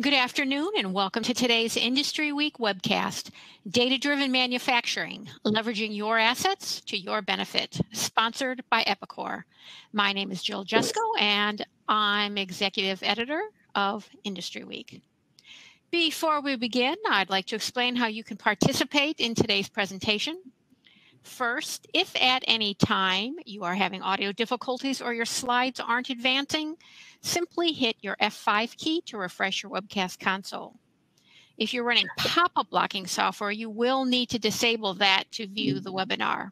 Good afternoon and welcome to today's Industry Week webcast, Data Driven Manufacturing, Leveraging Your Assets to Your Benefit, sponsored by Epicor. My name is Jill Jusko and I'm Executive Editor of Industry Week. Before we begin, I'd like to explain how you can participate in today's presentation. First, if at any time you are having audio difficulties or your slides aren't advancing, simply hit your F5 key to refresh your webcast console. If you're running pop-up blocking software, you will need to disable that to view the webinar.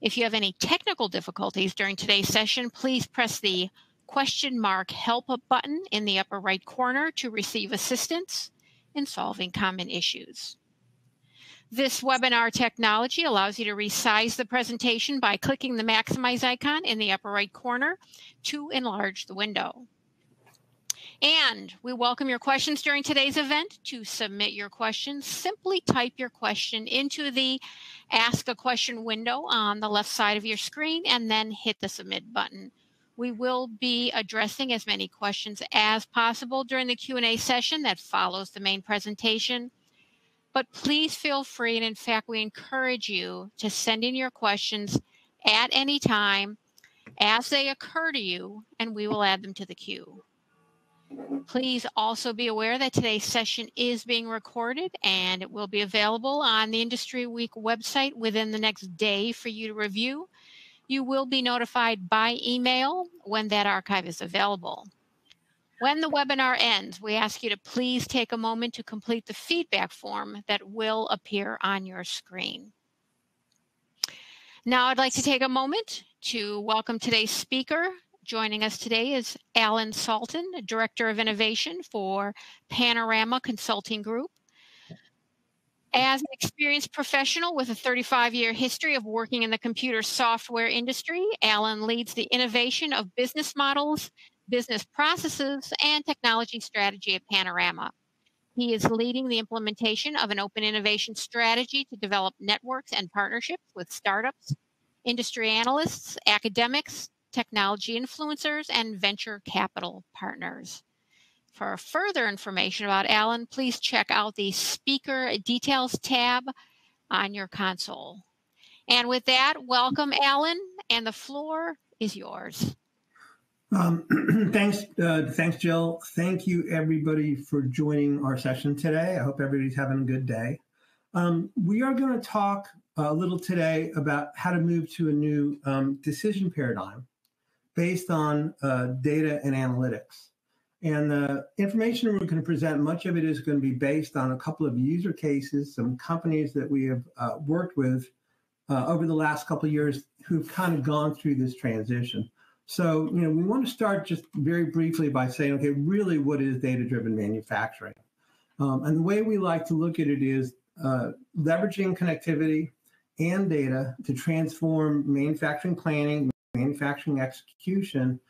If you have any technical difficulties during today's session, please press the question mark help button in the upper right corner to receive assistance in solving common issues. This webinar technology allows you to resize the presentation by clicking the maximize icon in the upper right corner to enlarge the window. And we welcome your questions during today's event. To submit your questions, simply type your question into the Ask a Question window on the left side of your screen and then hit the Submit button. We will be addressing as many questions as possible during the Q&A session that follows the main presentation. But please feel free, and in fact, we encourage you to send in your questions at any time as they occur to you, and we will add them to the queue. Please also be aware that today's session is being recorded and it will be available on the Industry Week website within the next day for you to review. You will be notified by email when that archive is available. When the webinar ends, we ask you to please take a moment to complete the feedback form that will appear on your screen. Now I'd like to take a moment to welcome today's speaker. Joining us today is Alan Salton, Director of Innovation for Panorama Consulting Group. As an experienced professional with a 35 year history of working in the computer software industry, Alan leads the innovation of business models business processes, and technology strategy at Panorama. He is leading the implementation of an open innovation strategy to develop networks and partnerships with startups, industry analysts, academics, technology influencers, and venture capital partners. For further information about Alan, please check out the Speaker Details tab on your console. And with that, welcome, Alan, and the floor is yours. Um, thanks, uh, thanks, Jill. Thank you, everybody, for joining our session today. I hope everybody's having a good day. Um, we are going to talk a little today about how to move to a new um, decision paradigm based on uh, data and analytics. And the information we're going to present, much of it is going to be based on a couple of user cases, some companies that we have uh, worked with uh, over the last couple of years who've kind of gone through this transition. So, you know, we want to start just very briefly by saying, okay, really, what is data driven manufacturing? Um, and the way we like to look at it is uh, leveraging connectivity and data to transform manufacturing planning, manufacturing execution,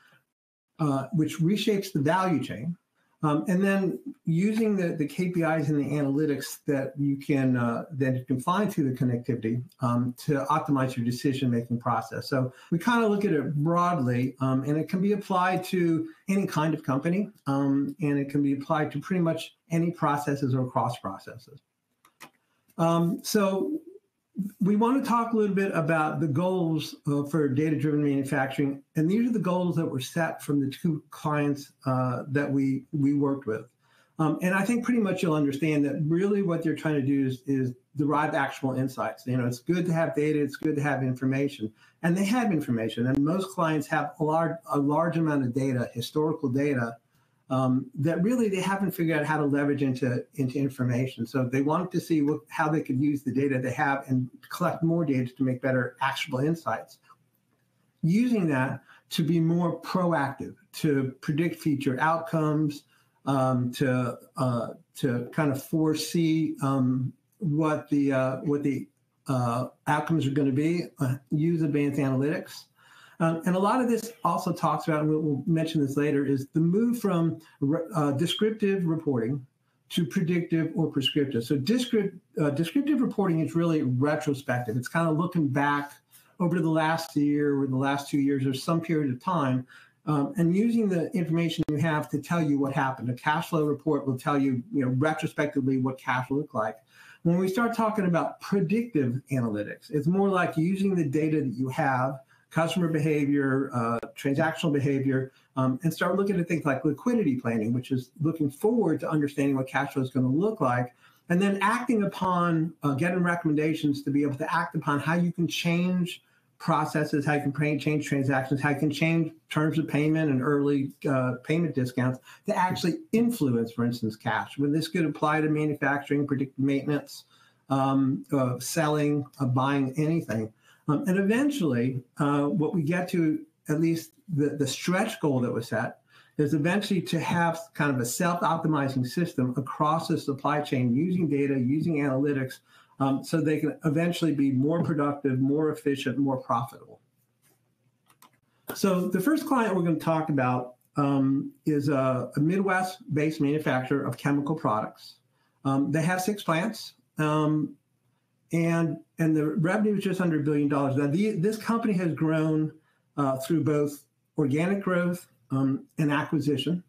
uh, which reshapes the value chain um, and then using the, the KPIs and the analytics that you can uh, that you can find through the connectivity um, to optimize your decision making process. So we kind of look at it broadly, um, and it can be applied to any kind of company, um, and it can be applied to pretty much any processes or cross processes. Um, so we want to talk a little bit about the goals uh, for data-driven manufacturing, and these are the goals that were set from the two clients uh, that we we worked with. Um, and I think pretty much you'll understand that really what they're trying to do is, is derive actionable insights. You know, it's good to have data, it's good to have information, and they have information. And most clients have a large a large amount of data, historical data, um, that really they haven't figured out how to leverage into into information. So they wanted to see what, how they could use the data they have and collect more data to make better actionable insights. Using that to be more proactive, to predict future outcomes, um, to uh, to kind of foresee um, what the uh, what the uh, outcomes are going to be. Uh, use advanced analytics um, and a lot of this also talks about, and we'll, we'll mention this later, is the move from uh, descriptive reporting to predictive or prescriptive. So descriptive, uh, descriptive reporting is really retrospective. It's kind of looking back over the last year or the last two years or some period of time um, and using the information you have to tell you what happened. A cash flow report will tell you, you know, retrospectively what cash looked like. When we start talking about predictive analytics, it's more like using the data that you have, customer behavior, uh, transactional behavior, um, and start looking at things like liquidity planning, which is looking forward to understanding what cash flow is going to look like, and then acting upon, uh, getting recommendations to be able to act upon how you can change processes, how you can change transactions, how you can change terms of payment and early uh, payment discounts to actually influence, for instance, cash. When this could apply to manufacturing, predictive maintenance, um, uh, selling, uh, buying anything. Um, and eventually, uh, what we get to, at least the, the stretch goal that was set, is eventually to have kind of a self optimizing system across the supply chain using data, using analytics um, so they can eventually be more productive, more efficient, more profitable. So the first client we're going to talk about um, is a, a Midwest-based manufacturer of chemical products. Um, they have six plants, um, and and the revenue is just under a billion dollars. Now, the, this company has grown uh, through both organic growth um, and acquisition.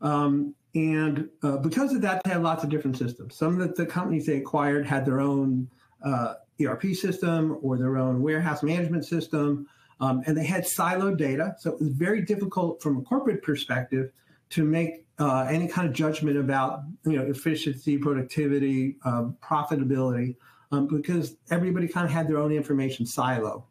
Um, and uh, because of that, they had lots of different systems. Some of the, the companies they acquired had their own uh, ERP system or their own warehouse management system, um, and they had siloed data. So it was very difficult from a corporate perspective to make uh, any kind of judgment about you know efficiency, productivity, um, profitability, um, because everybody kind of had their own information silo.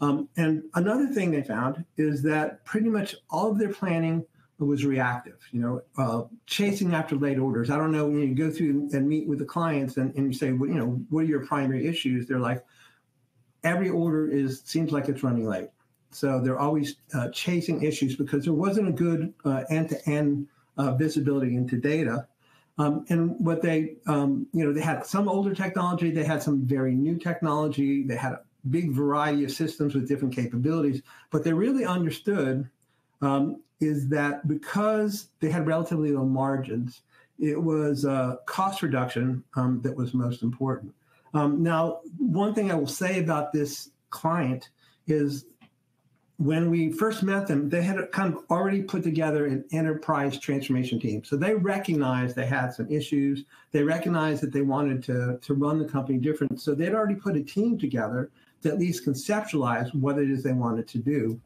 Um, and another thing they found is that pretty much all of their planning was reactive, you know, uh, chasing after late orders. I don't know when you go through and meet with the clients and, and you say, well, you know, what are your primary issues? They're like, every order is seems like it's running late. So they're always uh, chasing issues because there wasn't a good uh, end-to-end uh, visibility into data. Um, and what they, um, you know, they had some older technology, they had some very new technology, they had a big variety of systems with different capabilities, but they really understood um, is that because they had relatively low margins, it was uh, cost reduction um, that was most important. Um, now, one thing I will say about this client is when we first met them, they had kind of already put together an enterprise transformation team. So they recognized they had some issues. They recognized that they wanted to, to run the company different. So they'd already put a team together to at least conceptualize what it is they wanted to do.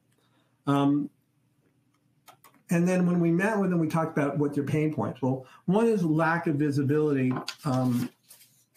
Um, and then when we met with them, we talked about what their pain points. Well, one is lack of visibility um,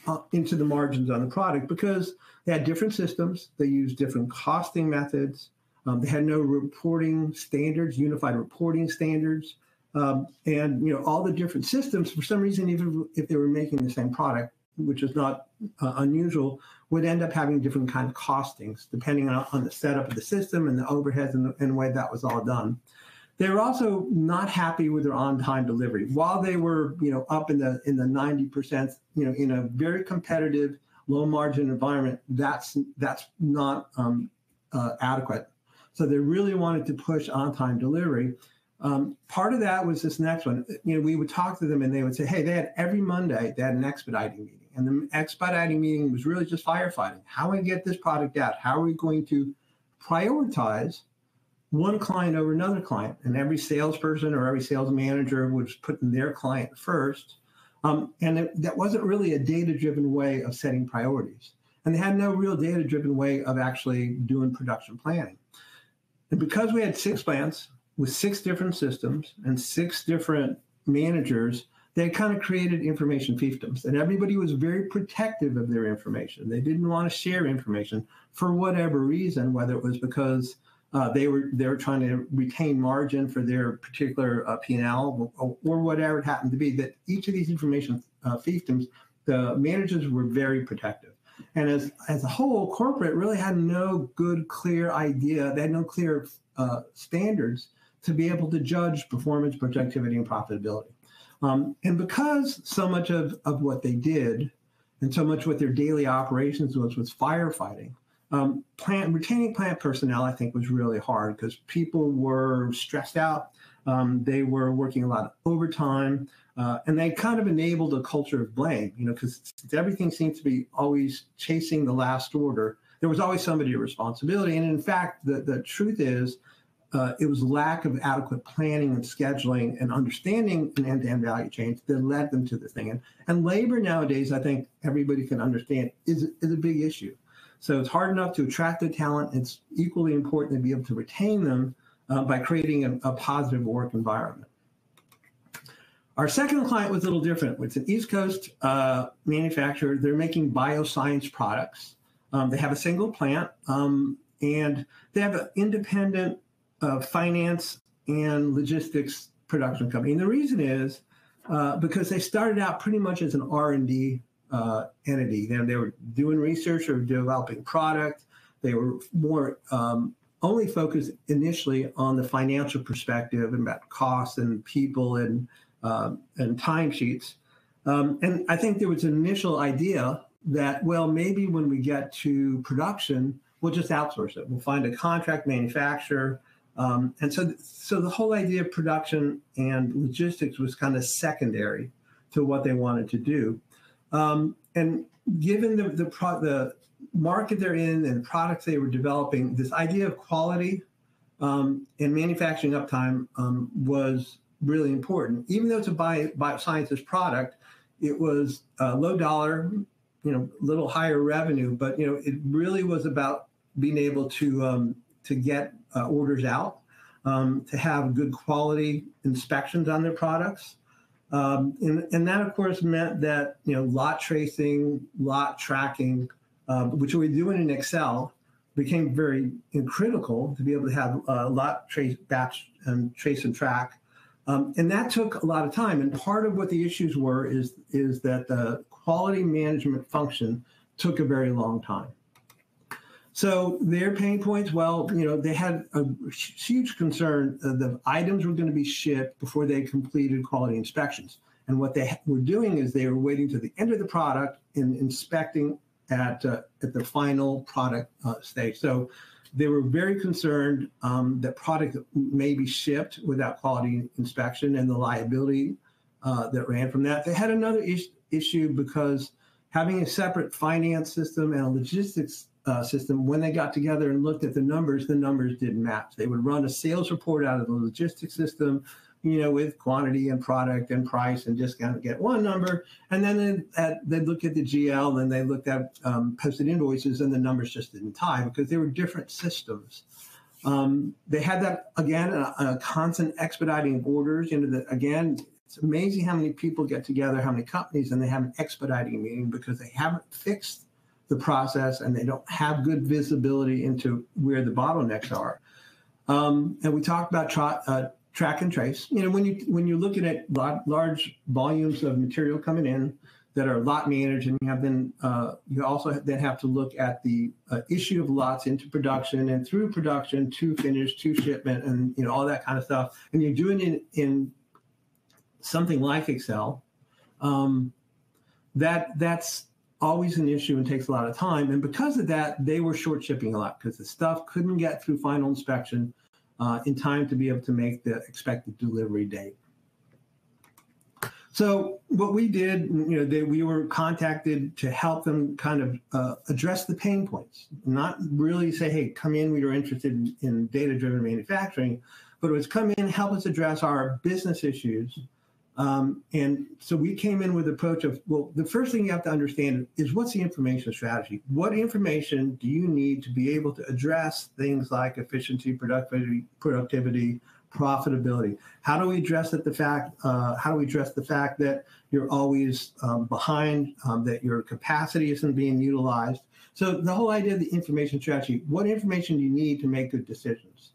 uh, into the margins on the product because they had different systems. They used different costing methods. Um, they had no reporting standards, unified reporting standards, um, and you know all the different systems. For some reason, even if they were making the same product, which is not uh, unusual, would end up having different kind of costings depending on, on the setup of the system and the overheads and the, and the way that was all done. They were also not happy with their on-time delivery. While they were, you know, up in the in the 90%, you know, in a very competitive, low-margin environment, that's that's not um, uh, adequate. So they really wanted to push on-time delivery. Um, part of that was this next one. You know, we would talk to them and they would say, hey, they had every Monday, they had an expediting meeting. And the expediting meeting was really just firefighting. How are we get this product out? How are we going to prioritize one client over another client, and every salesperson or every sales manager was putting their client first. Um, and it, that wasn't really a data driven way of setting priorities. And they had no real data driven way of actually doing production planning. And because we had six plants with six different systems and six different managers, they kind of created information fiefdoms. And everybody was very protective of their information. They didn't want to share information for whatever reason, whether it was because uh, they were they were trying to retain margin for their particular uh, P&L or, or, whatever it happened to be. That each of these information uh, fiefdoms, the managers were very protective, and as as a whole, corporate really had no good, clear idea. They had no clear uh, standards to be able to judge performance, productivity, and profitability. Um, and because so much of, of what they did and so much what their daily operations was was firefighting, um, plant retaining plant personnel, I think, was really hard because people were stressed out. Um, they were working a lot of overtime, uh, and they kind of enabled a culture of blame. You know, because everything seemed to be always chasing the last order. There was always somebody responsibility, and in fact, the the truth is, uh, it was lack of adequate planning and scheduling and understanding an end-to-end value chain that led them to this thing. And, and labor nowadays, I think everybody can understand, is, is a big issue. So it's hard enough to attract the talent. It's equally important to be able to retain them by creating a, a, positive work environment. Our second client was a little different. It's an East Coast uh, manufacturer. They're making bioscience products. Um, they have a single plant, um, and they have an independent uh, finance and logistics production company. And the reason is uh, because they started out pretty much as an R&D uh, entity. They, they were doing research or developing product. They were more um, only focused initially on the financial perspective and about costs and people and uh, and timesheets. Um, and I think there was an initial idea that well maybe when we get to production we'll just outsource it. We'll find a contract manufacturer um, and so, so the whole idea of production and logistics was kind of secondary to what they wanted to do. Um, and given the the, pro- the market they're in and the products they were developing, this idea of quality um, and manufacturing uptime um, was really important. Even though it's a bio, biosciences product, it was uh, low dollar, you know, little higher revenue, but you know, it really was about being able to um, to get uh, orders out, um, to have good quality inspections on their products. Um, and, and that, of course, meant that you know lot tracing, lot tracking, which we're doing in Excel, became very critical to be able to have a lot trace, batch, and trace and track. Um, and that took a lot of time. And part of what the issues were is is that the quality management function took a very long time. So their pain points, well, you know, they had a huge concern that the items were going to be shipped before they completed quality inspections. And what they were doing is they were waiting to the end of the product and inspecting at uh, at the final product uh, stage. So they were very concerned um, that product may be shipped without quality inspection and the liability uh, that ran from that. They had another is- issue because having a separate finance system and a logistics system, when they got together and looked at the numbers, the numbers didn't match. They would run a sales report out of the logistics system, you know, with quantity and product and price and of get one number. And then they'd, they'd look at the GL and they looked at um, posted invoices and the numbers just didn't tie because they were different systems. Um, they had that again, a, a constant expediting orders. You know, the, again, it's amazing how many people get together, how many companies, and they have an expediting meeting because they haven't fixed the process and they don't have good visibility into where the bottlenecks are. Um, and we talked about uh, track and trace. You know, when you when you're looking at large volumes of material coming in that are lot managed, and you have then uh, you also then have to look at the uh, issue of lots into production and through production to finish to shipment, and you know all that kind of stuff. And you're doing it in, in something like Excel. Um, that that's always an issue and takes a lot of time. And because of that, they were short shipping a lot because the stuff couldn't get through final inspection in time to be able to make the expected delivery date. So what we did, you know, they, we were contacted to help them kind of uh, address the pain points, not really say, hey, come in, we are interested in, in data-driven manufacturing, but it was come in, help us address our business issues um, and so we came in with the approach of, well, the first thing you have to understand is what's the information strategy? What information do you need to be able to address things like efficiency, productivity, productivity, profitability? How do we address the fact? Uh, how do we address the fact that you're always um, behind, um, that your capacity isn't being utilized? So the whole idea of the information strategy: what information do you need to make good decisions?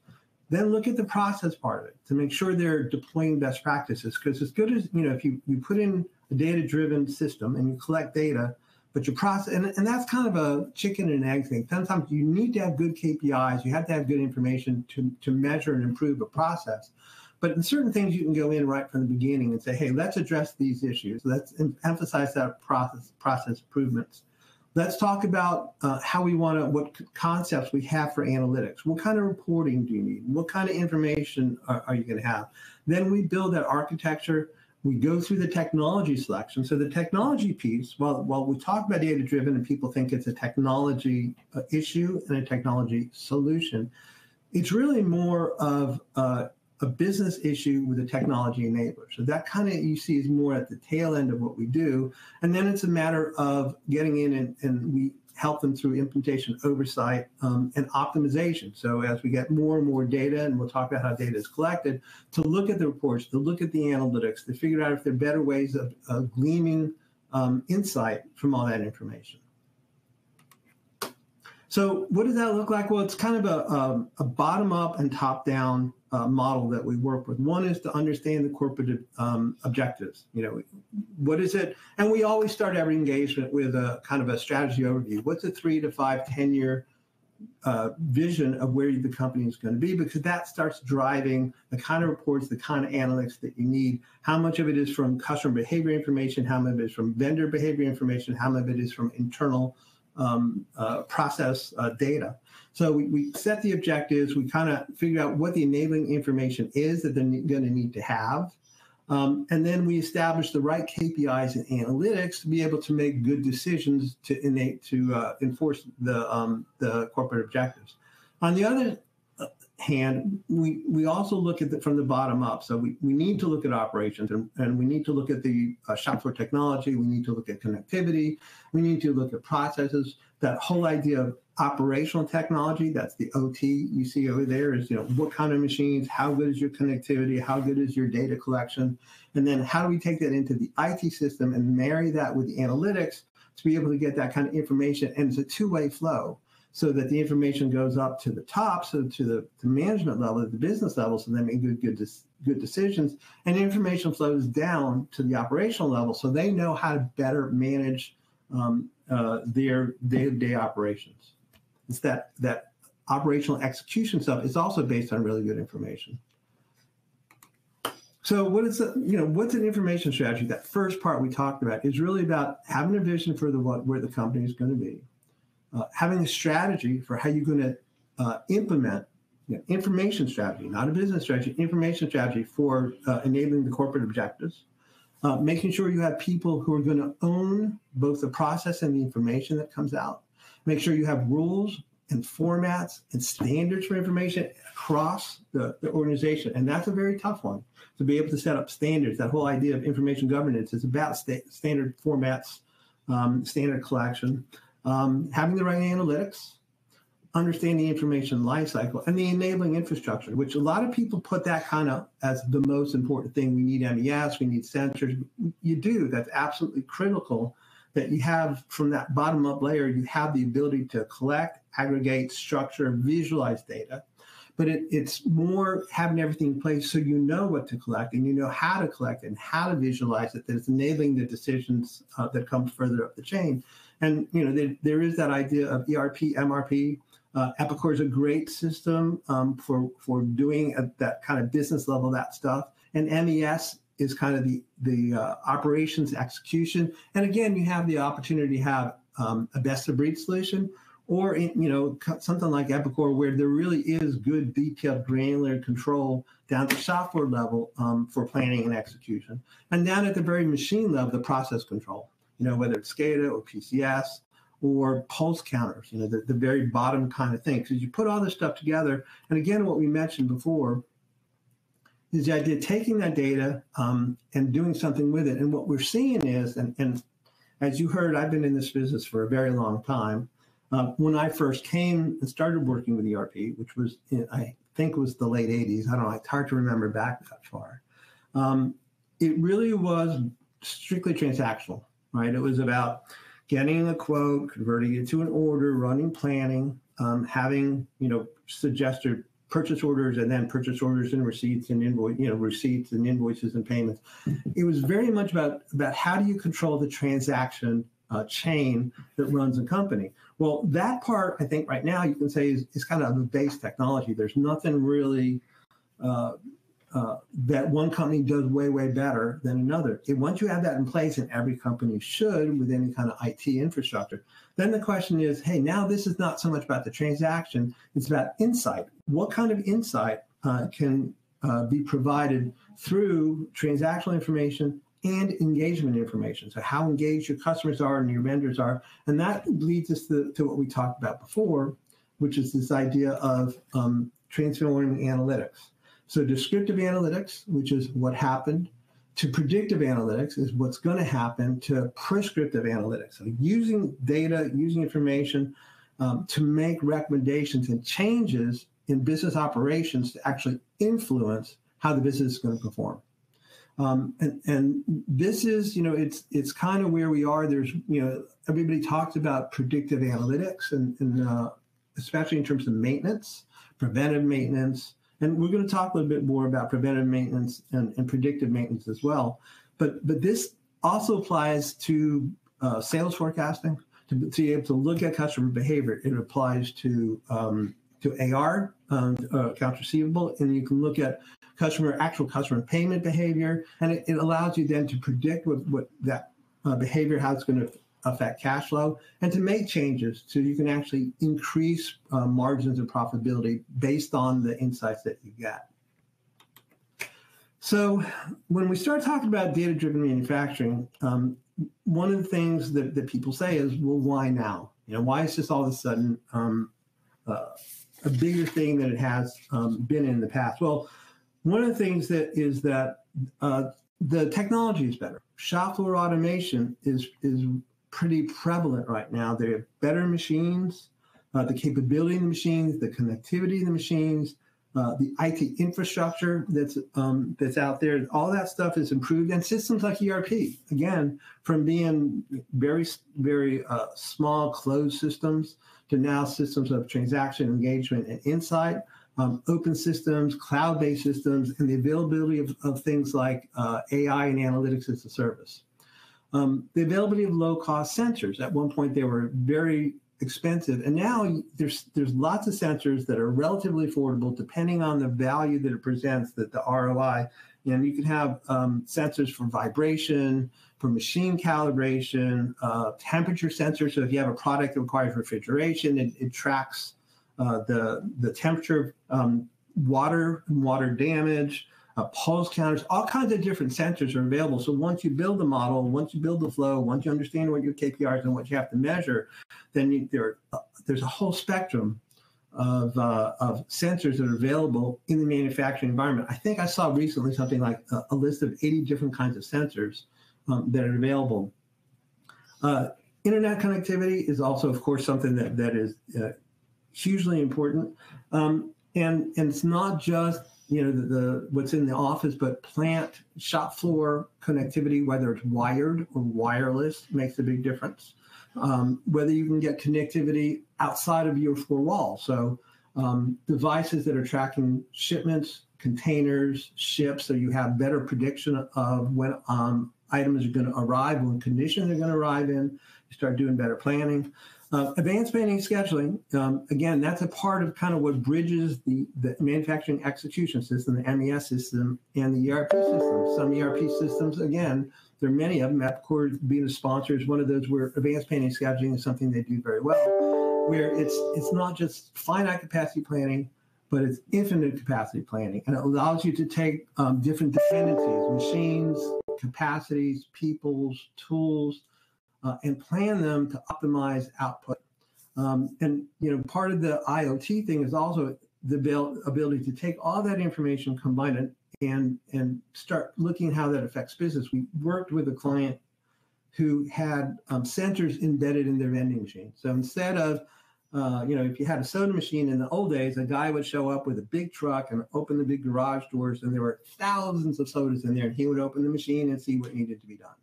Then look at the process part of it to make sure they're deploying best practices. Because as good as you know, if you, you put in a data-driven system and you collect data, but your process and, and that's kind of a chicken and egg thing. Sometimes you need to have good KPIs, you have to have good information to, to measure and improve a process. But in certain things, you can go in right from the beginning and say, "Hey, let's address these issues. Let's emphasize that process process improvements." Let's talk about uh, how we want to, what concepts we have for analytics. What kind of reporting do you need? What kind of information are, are you going to have? Then we build that architecture. We go through the technology selection. So the technology piece, while, while we talk about data driven and people think it's a technology uh, issue and a technology solution, it's really more of uh, a business issue with a technology enabler. So that kind of you see is more at the tail end of what we do. And then it's a matter of getting in and, and we help them through implementation, oversight, um, and optimization. So as we get more and more data, and we'll talk about how data is collected, to look at the reports, to look at the analytics, to figure out if there are better ways of, of gleaming um, insight from all that information. So what does that look like? Well, it's kind of a, a, a bottom up and top down uh, model that we work with. One is to understand the corporate um, objectives. You know, what is it? And we always start every engagement with a kind of a strategy overview. What's a three to five, 10 year uh, vision of where the company is going to be? Because that starts driving the kind of reports, the kind of analytics that you need. How much of it is from customer behavior information? How much of it is from vendor behavior information? How much of it is from internal um, uh, process uh, data? So we, we set the objectives, we kind of figure out what the enabling information is that they're going to need to have. Um, and then we establish the right KPIs and analytics to be able to make good decisions to innate to uh, enforce the um, the corporate objectives. On the other uh, hand, we we also look at it from the bottom up. So we, we need to look at operations and, and we need to look at the uh, shop floor technology. We need to look at connectivity. We need to look at processes. That whole idea of operational technology that's the ot you see over there is you know what kind of machines how good is your connectivity how good is your data collection? And then how do we take that into the it system and marry that with the analytics to be able to get that kind of information? And it's a two-way flow so that the information goes up to the top so to the, the management level the business level so they make good good good decisions. And information flows down to the operational level so they know how to better manage um, uh, their day-to-day operations it's that that operational execution stuff is also based on really good information. So what is the, you know what's an information strategy? That first part we talked about is really about having a vision for the what where the company is going to be, uh, having a strategy for how you're going to uh, implement you know, information strategy, not a business strategy, information strategy for uh, enabling the corporate objectives. Uh, making sure you have people who are going to own both the process and the information that comes out Make sure you have rules and formats and standards for information across the, the organization. And that's a very tough one to be able to set up standards. That whole idea of information governance is about sta- standard formats, um, standard collection, um, having the right analytics, understanding information lifecycle, and the enabling infrastructure, which a lot of people put that kind of as the most important thing. We need MES, we need sensors. You do, that's absolutely critical that you have from that bottom up layer, you have the ability to collect, aggregate, structure, visualize data. But it, it's more having everything in place so you know what to collect and you know how to collect and how to visualize it that is enabling the decisions uh, that come further up the chain. And you know there, there is that idea of ERP, MRP. Uh, Epicor is a great system um, for for doing at that kind of business level that stuff. And MES is kind of the the uh, operations execution. And again, you have the opportunity to have um, a best of breed solution, or you know something like Epicor, where there really is good detailed granular control down to the software level um, for planning and execution, and down at the very machine level, the process control. You know whether it's SCADA or PCS or pulse counters. You know the, the very bottom kind of thing. Because you put all this stuff together, and again, what we mentioned before is the idea of taking that data um, and doing something with it. And what we're seeing is, and, and, as you heard, I've been in this business for a very long time. Uh, when I first came and started working with ERP, which was, I think, was the late 80s. I don't know, it's hard to remember back that far. Um, it really was strictly transactional, right? It was about getting a quote, converting it to an order, running planning, um, having, you know, suggested purchase orders and then purchase orders and receipts and invoice, you know, receipts and invoices and payments. It was very much about about how do you control the transaction uh, chain that runs a company. Well, that part I think right now you can say is, is kind of the base technology. There's nothing really uh, uh, that one company does way way better than another. And once you have that in place, and every company should with any kind of IT infrastructure, then the question is, hey, now this is not so much about the transaction; it's about insight. What kind of insight uh, can uh, be provided through transactional information and engagement information. So how engaged your customers are and your vendors are, and that leads us to, to what we talked about before, which is this idea of um, transforming analytics. So descriptive analytics, which is what happened, to predictive analytics is what's going to happen to prescriptive analytics. So using data, using information um, to make recommendations and changes in business operations to actually influence how the business is going to perform. Um, and, and this is, you know, it's it's kind of where we are. There's, you know, everybody talks about predictive analytics, and, and uh, especially in terms of maintenance, preventive maintenance, and we're going to talk a little bit more about preventive maintenance and, and predictive maintenance as well. But but this also applies to uh, sales forecasting to, to, be able to look at customer behavior. It applies to um, to AR, um, uh, accounts receivable, and you can look at customer actual customer payment behavior, and it, it allows you then to predict what what that uh, behavior how it's going to affect cash flow and to make changes so you can actually increase uh, margins and profitability based on the insights that you get. So when we start talking about data-driven manufacturing, um, one of the things that, that people say is, well, why now? You know, why is this all of a sudden um, uh, a bigger thing than it has um, been in the past? Well, one of the things that is that uh, the technology is better. Shop floor automation is is pretty prevalent right now. They have better machines, uh, the capability of the machines, the connectivity of the machines, uh, the IT infrastructure that's um, that's out there. All that stuff is improved, and systems like ERP, again, from being very very uh, small closed systems to now systems of transaction engagement and insight. Um, open systems, cloud-based systems, and the availability of, of things like uh, AI and analytics as a service. Um, the availability of low cost sensors. At one point, they were very expensive, and now there's there's lots of sensors that are relatively affordable, depending on the value that it presents, that the ROI. And you can have um, sensors for vibration, for machine calibration, uh, temperature sensors. So if you have a product that requires refrigeration, it, it tracks uh, the the temperature, um, water, and water damage uh, pulse counters, all kinds of different sensors are available. So once you build the model, once you build the flow, once you understand what your KPIs and what you have to measure, then you, there uh, there's a whole spectrum of uh, of sensors that are available in the manufacturing environment. I think I saw recently something like a, a list of 80 different kinds of sensors um, that are available. Uh, internet connectivity is also, of course, something that that is uh, hugely important, um, and and it's not just you know the, what's in the office but plant shop floor connectivity whether it's wired or wireless makes a big difference. Um, whether you can get connectivity outside of your four walls. So um, devices that are tracking shipments containers ships so you have better prediction of when um, items are going to arrive when conditions they're going to arrive in. You start doing better planning uh, advanced planning scheduling, um, again, that's a part of kind of what bridges the, the manufacturing execution system, the MES system, and the ERP system. Some ERP systems, again, there are many of them. Epicor being a sponsor is one of those where advanced planning scheduling is something they do very well, where it's it's not just finite capacity planning, but it's infinite capacity planning, and it allows you to take um, different dependencies, machines, capacities, peoples, tools, uh, and plan them to optimize output. Um, and you know, part of the IoT thing is also the ability to take all that information, combine it, and and start looking how that affects business. We worked with a client who had um, sensors embedded in their vending machine. So instead of uh, you know, if you had a soda machine in the old days, a guy would show up with a big truck and open the big garage doors, and there were thousands of sodas in there, and he would open the machine and see what needed to be done.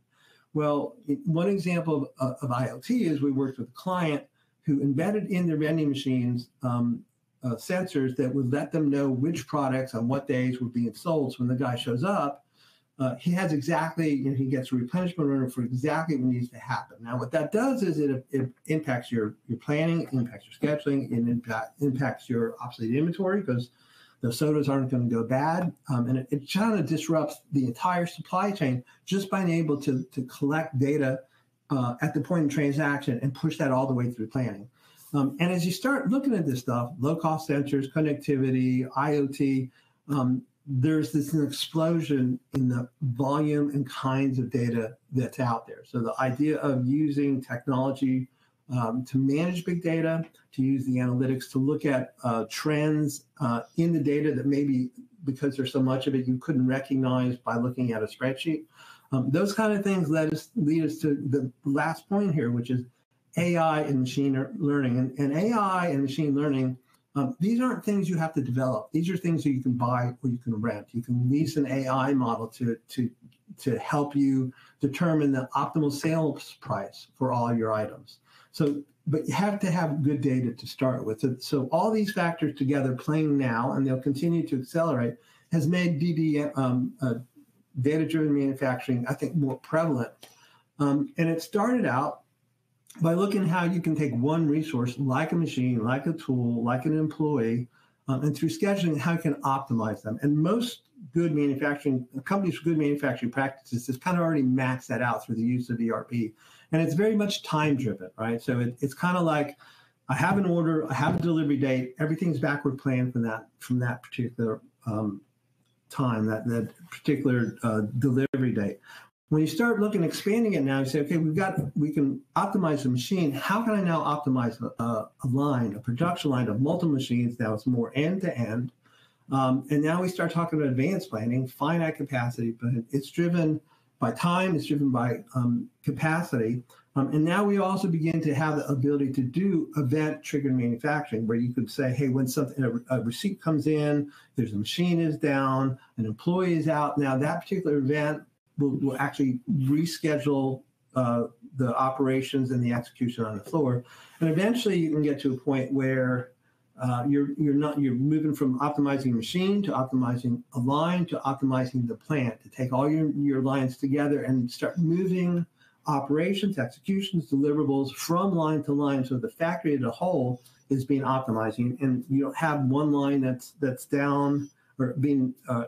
Well, one example of, of, IoT is we worked with a client who embedded in their vending machines um, uh, sensors that would let them know which products on what days were being sold. So when the guy shows up, uh, he has exactly, you know, he gets a replenishment order for exactly what needs to happen. Now, what that does is it, it impacts your, your planning, impacts your scheduling, and impact, impacts your obsolete inventory because the sodas aren't going to go bad. Um, and it, it kind of disrupts the entire supply chain just by being able to, to collect data uh, at the point of transaction and push that all the way through planning. Um, and as you start looking at this stuff, low cost sensors, connectivity, IoT, um, there's this explosion in the volume and kinds of data that's out there. So the idea of using technology um, to manage big data, to use the analytics to look at uh, trends uh, in the data that maybe because there's so much of it you couldn't recognize by looking at a spreadsheet. Um, those kind of things led us lead us to the last point here, which is AI and machine learning. And, and AI and machine learning, um, these aren't things you have to develop. These are things that you can buy or you can rent. You can lease an AI model to to to help you determine the optimal sales price for all your items. So, but you have to have good data to start with. So, so all these factors together playing now, and they'll continue to accelerate, has made DD um, uh, data-driven manufacturing, I think, more prevalent. Um, and it started out by looking how you can take one resource, like a machine, like a tool, like an employee, um, and through scheduling, how you can optimize them. And most good manufacturing companies good manufacturing practices has kind of already maxed that out through the use of ERP. And it's very much time driven, right? So it, it's kind of like I have an order, I have a delivery date, everything's backward planned from that from that particular um, time, that that particular uh, delivery date. When you start looking expanding it now, you say, okay, we've got we can optimize the machine. How can I now optimize a, a line, a production line of multiple machines? Now it's more end to end. And now we start talking about advanced planning, finite capacity, but it's driven by time, it's driven by um, capacity. Um, and now we also begin to have the ability to do event triggered manufacturing, where you could say, hey, when something a, a, receipt comes in, there's a machine is down, an employee is out. Now that particular event will, will actually reschedule uh, the operations and the execution on the floor, and eventually you can get to a point where you're you're not you're moving from optimizing a machine to optimizing a line to optimizing the plant to take all your your lines together and start moving operations, executions, deliverables from line to line, so the factory as a whole is being optimized, and you don't have one line that's that's down or being uh,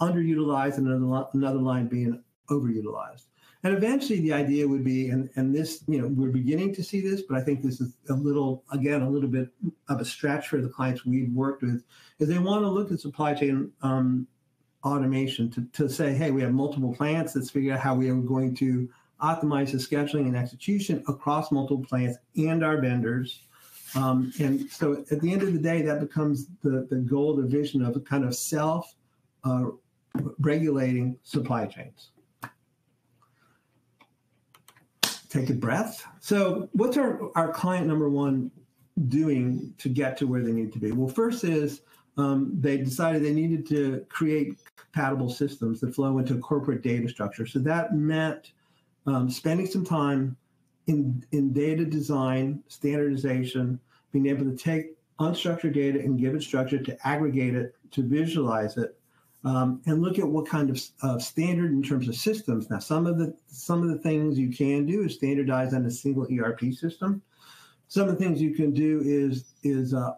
underutilized and another line being overutilized. And eventually the idea would be, and, and this, you know, we're beginning to see this, but I think this is a little, again, a little bit of a stretch for the clients we've worked with, is they want to look at supply chain um, automation to, to say, hey, we have multiple plants. Let's figure out how we are going to optimize the scheduling and execution across multiple plants and our vendors. Um, and so at the end of the day, that becomes the, the goal, the vision of a kind of self uh, regulating supply chains. Take a breath. So, what's our, our client number one doing to get to where they need to be? Well, first is um, they decided they needed to create compatible systems that flow into a corporate data structure. So that meant um, spending some time in, in data design, standardization, being able to take unstructured data and give it structure to aggregate it, to visualize it, um, and look at what kind of uh, standard in terms of systems. Now, some of the some of the things you can do is standardize on a single ERP system. Some of the things you can do is is uh,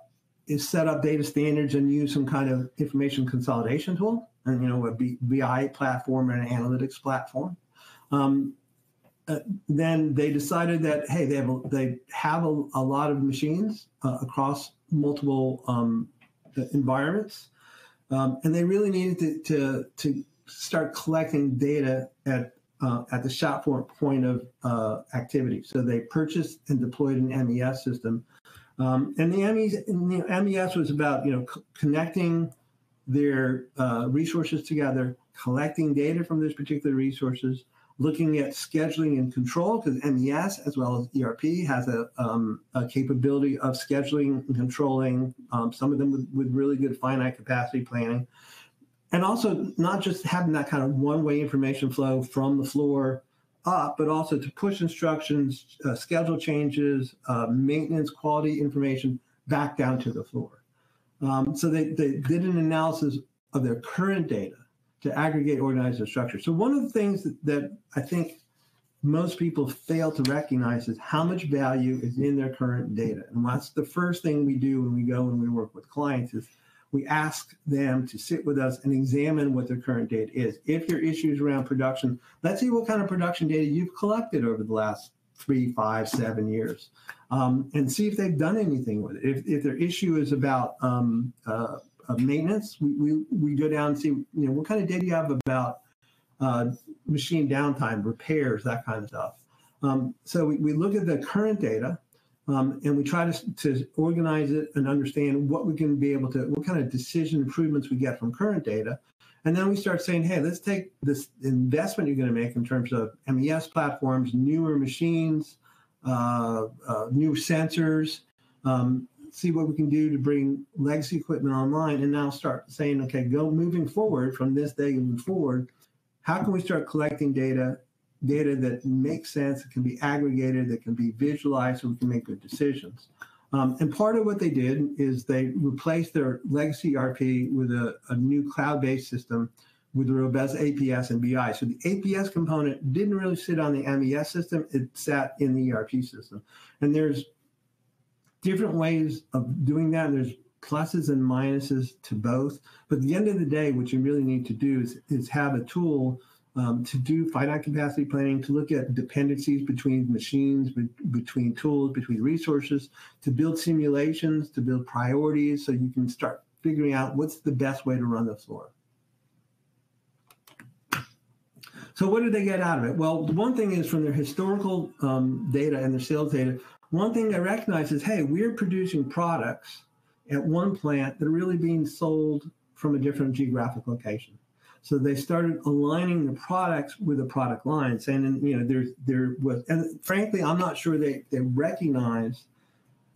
is set up data standards and use some kind of information consolidation tool, and you know a B, BI platform and an analytics platform. Um, uh, then they decided that hey, they have a, they have a, a lot of machines uh, across multiple um, environments um, and they really needed to, to, to start collecting data at uh, at the shop point of uh, activity. So they purchased and deployed an MES system, um, and the MES, MES was about you know c- connecting their uh, resources together, collecting data from those particular resources, looking at scheduling and control because MES as well as ERP has a, um, a capability of scheduling and controlling. Um, some of them with, with, really good finite capacity planning, and also not just having that kind of one-way information flow from the floor up, but also to push instructions, uh, schedule changes, uh, maintenance, quality information back down to the floor. Um, so they, they did an analysis of their current data to aggregate, organize, and structure. So one of the things that, that I think most people fail to recognize is how much value is in their current data. And that's the first thing we do when we go and we work with clients is we ask them to sit with us and examine what their current data is. If your issues around production, let's see what kind of production data you've collected over the last three, five, seven years, um, and see if they've done anything with it. If, if their issue is about um, uh, of maintenance. We, we, we go down and see, you know, what kind of data you have about uh, machine downtime, repairs, that kind of stuff. Um, so we, we look at the current data Um, and we try to, to organize it and understand what we can be able to, what kind of decision improvements we get from current data. And then we start saying, hey, let's take this investment you're going to make in terms of MES platforms, newer machines, uh, uh, new sensors, um, see what we can do to bring legacy equipment online, and now start saying, okay, go moving forward from this day moving forward, how can we start collecting data data that makes sense, that can be aggregated, that can be visualized, so we can make good decisions. Um, and part of what they did is they replaced their legacy ERP with a, a new cloud-based system with the robust APS and BI. So the APS component didn't really sit on the MES system; it sat in the ERP system. And there's different ways of doing that. There's pluses and minuses to both. But at the end of the day, what you really need to do is, is have a tool um, to do finite capacity planning, to look at dependencies between machines, be, between tools, between resources, to build simulations, to build priorities so you can start figuring out what's the best way to run the floor. So what did they get out of it? Well, the one thing is from their historical um, data and their sales data, one thing they recognize is, hey, we're producing products at one plant that are really being sold from a different geographic location. So they started aligning the products with the product line, saying, you know, there's there was, and frankly, I'm not sure they they recognize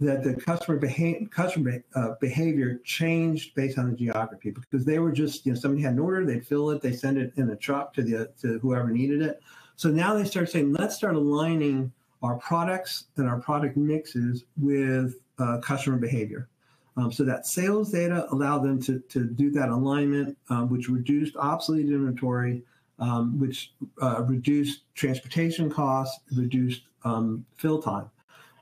that the customer behavior customer uh, behavior changed based on the geography because they were just you know somebody had an order, they'd fill it, they send it in a truck to the to whoever needed it. So now they start saying, let's start aligning our products and our product mixes with uh, customer behavior. Um, so that sales data allowed them to, to do that alignment, um, which reduced obsolete inventory, um, which uh, reduced transportation costs, reduced um, fill time.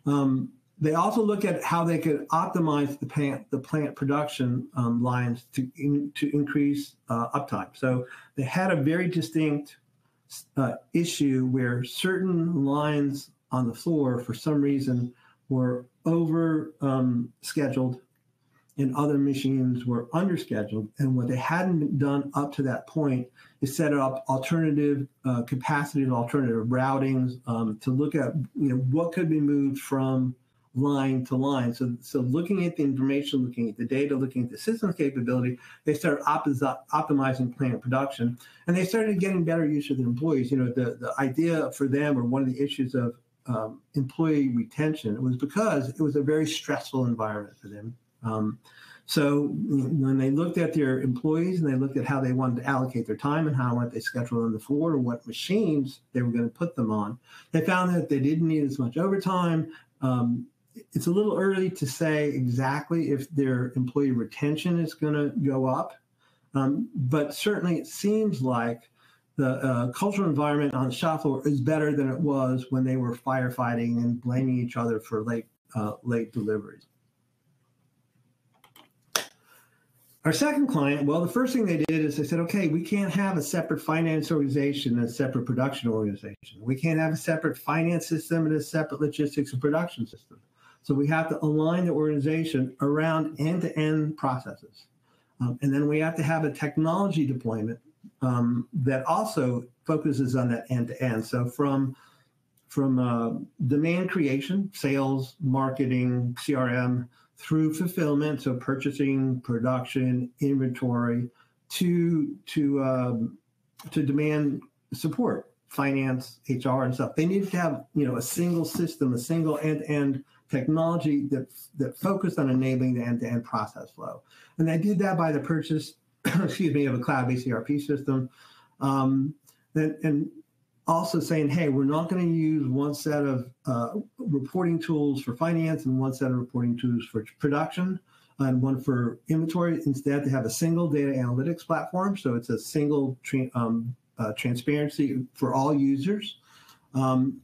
Um, they also look at how they could optimize the plant, the plant production um, lines to, in, to increase uh, uptime. So they had a very distinct uh, issue where certain lines on the floor, for some reason, were over scheduled and other machines were underscheduled. And what they hadn't done up to that point is set up alternative uh, and alternative routings um, to look at you know what could be moved from line to line. So, so looking at the information, looking at the data, looking at the system's capability, they started optimizing plant production, and they started getting better use of their employees. You know, the the idea for them, or one of the issues of um, employee retention, it was because it was a very stressful environment for them um, so when they looked at their employees and they looked at how they wanted to allocate their time and how what they scheduled them forward or what machines they were going to put them on, they found that they didn't need as much overtime. Um, it's a little early to say exactly if their employee retention is going to go up, um, but certainly it seems like the uh, cultural environment on the shop floor is better than it was when they were firefighting and blaming each other for late uh, late deliveries. Our second client, well, the first thing they did is they said, okay, we can't have a separate finance organization and a separate production organization. We can't have a separate finance system and a separate logistics and production system. So we have to align the organization around end to end processes. Um, and then we have to have a technology deployment um, that also focuses on that end to end. So from from uh, demand creation, sales, marketing, CRM, through fulfillment, so purchasing, production, inventory, to to um, to demand support, finance, HR, and stuff. They needed to have you know a single system, a single end-to-end technology that that focused on enabling the end-to-end process flow, and they did that by the purchase, excuse me, of a cloud-based ERP system. Um, and, and also saying, hey, we're not going to use one set of uh, reporting tools for finance and one set of reporting tools for production and one for inventory. Instead, they have a single data analytics platform. So it's a single tra- um, uh, transparency for all users. Um,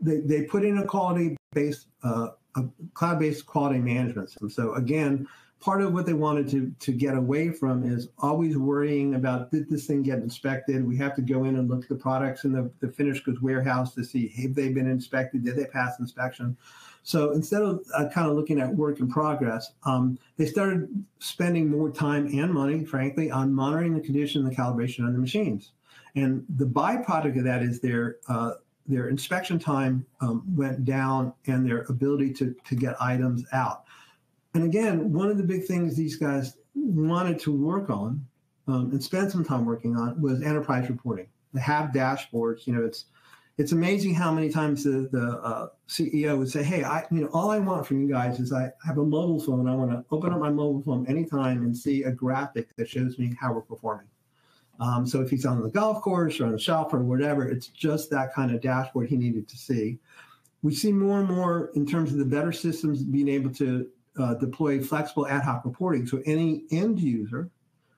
they, they put in a quality based, uh, a cloud based quality management system. So again, part of what they wanted to to get away from is always worrying about did this thing get inspected? We have to go in and look at the products in the, the finished goods warehouse to see have they been inspected? Did they pass inspection? So instead of uh, kind of looking at work in progress, um, they started spending more time and money, frankly, on monitoring the condition and the calibration on the machines. And the byproduct of that is their uh, their inspection time um, went down and their ability to, to get items out. And again, one of the big things these guys wanted to work on um, and spend some time working on was enterprise reporting. They have dashboards. You know, it's it's amazing how many times the the uh, CEO would say, "Hey, I you know all I want from you guys is I have a mobile phone. I want to open up my mobile phone anytime and see a graphic that shows me how we're performing." Um, so if he's on the golf course or on the shop or whatever, it's just that kind of dashboard he needed to see. We see more and more in terms of the better systems being able to uh, deploy flexible ad hoc reporting. So any end user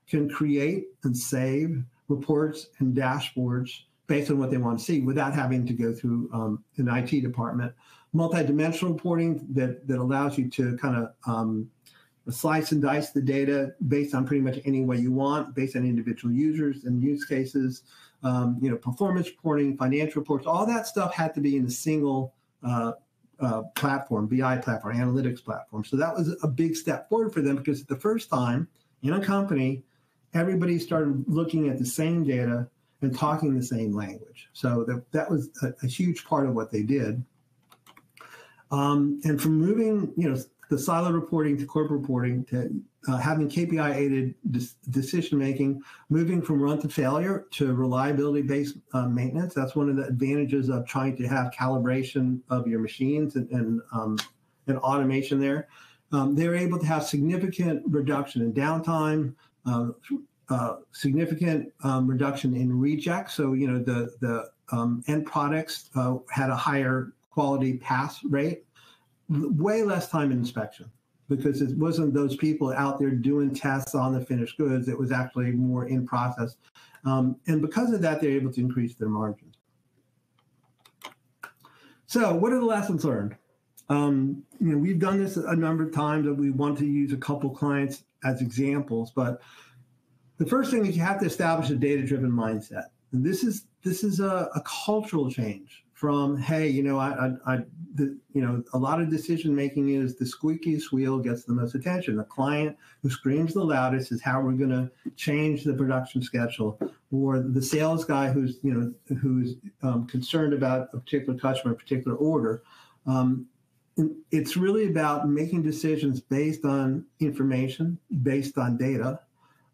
can create and save reports and dashboards based on what they want to see without having to go through um, an IT department. Multi-dimensional reporting that, that allows you to kind of um, slice and dice the data based on pretty much any way you want, based on individual users and use cases. Um, you know, performance reporting, financial reports, all that stuff had to be in a single uh, uh, platform, BI platform, analytics platform. So that was a big step forward for them because the first time in a company, everybody started looking at the same data and talking the same language. So that, that was a, a huge part of what they did. Um, and from moving, you know, the silo reporting to corporate reporting to uh, having KPI aided decision making, moving from run to failure to reliability based uh, maintenance. That's one of the advantages of trying to have calibration of your machines and, and, um, and automation there. Um, they're able to have significant reduction in downtime, uh, uh, significant um, reduction in rejects. So, you know, the, the um, end products uh, had a higher quality pass rate, way less time in inspection because it wasn't those people out there doing tests on the finished goods. It was actually more in process. Um, and because of that, they're able to increase their margins. So, what are the lessons learned? Um, you know, we've done this a number of times, and we want to use a couple clients as examples. But the first thing is you have to establish a data-driven mindset, and this is this is a, a cultural change from hey, you know, I, I, I the, you know, a lot of decision making is the squeakiest wheel gets the most attention. The client who screams the loudest is how we're going to change the production schedule, or the sales guy who's you know who's um, concerned about a particular customer, a particular order. Um, it's really about making decisions based on information, based on data,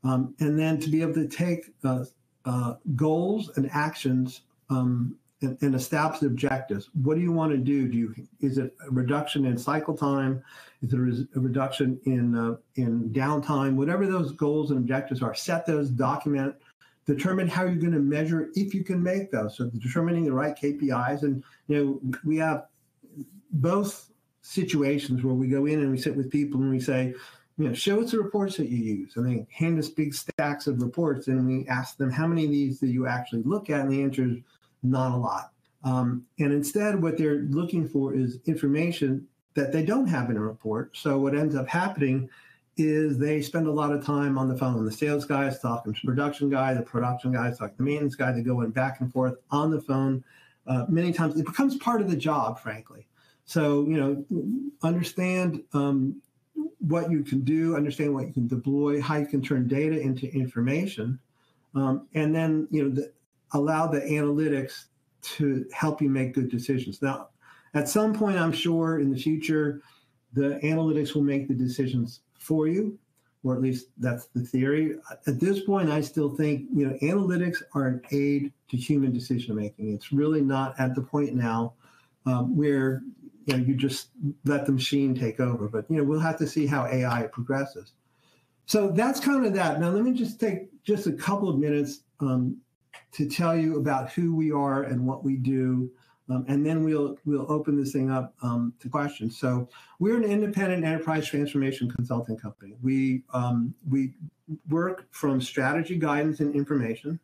um, and then to be able to take uh, uh, goals and actions um, and, and, establish objectives. What do you want to do? Do you is it a reduction in cycle time? Is it a reduction in uh, in downtime? Whatever those goals and objectives are, set those, document, determine how you're going to measure if you can make those. So determining the right KPIs, and you know we have both situations where we go in and we sit with people and we say, you know, show us the reports that you use. And they hand us big stacks of reports and we ask them, how many of these do you actually look at? And the answer is not a lot. Um, and instead, what they're looking for is information that they don't have in a report. So what ends up happening is they spend a lot of time on the phone. The sales guys talking to the production guy, the production guys talking to the maintenance guy. They go in back and forth on the phone. Uh, many times it becomes part of the job, frankly. So, you know, understand um, what you can do, understand what you can deploy, how you can turn data into information, um, and then, you know, the, allow the analytics to help you make good decisions. Now, at some point, I'm sure in the future, the analytics will make the decisions for you, or at least that's the theory. At this point, I still think you know analytics are an aid to human decision making. It's really not at the point now um, where you know you just let the machine take over. But you know we'll have to see how AI progresses. So that's kind of that. Now let me just take just a couple of minutes um, to tell you about who we are and what we do. Um, and then we'll we'll open this thing up um, to questions. So we're an independent enterprise transformation consulting company. We um, we work from strategy, guidance, and information